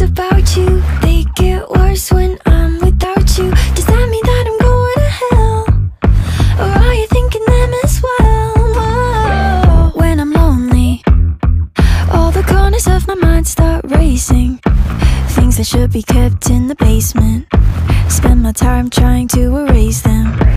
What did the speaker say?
about you They get worse when I'm without you Does that mean that I'm going to hell? Or are you thinking them as well? Whoa. When I'm lonely All the corners of my mind start racing Things that should be kept in the basement Spend my time trying to erase